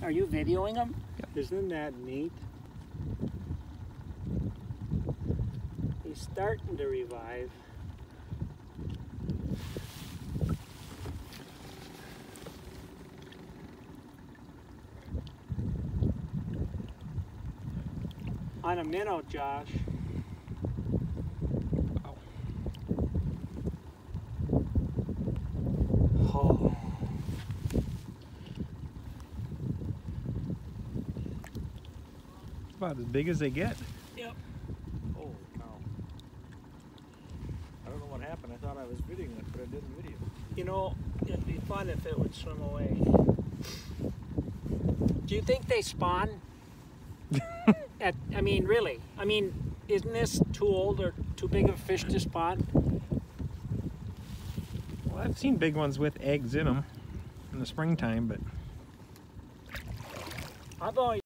Are you videoing them? Isn't that neat? He's starting to revive. On a minnow, Josh. About as big as they get. Yep. Holy cow. I don't know what happened. I thought I was videoing it, but I didn't video. You know, it'd be fun if it would swim away. Do you think they spawn? At, I mean, really? I mean, isn't this too old or too big of a fish to spawn? Well, I've seen big ones with eggs in them in the springtime, but I've always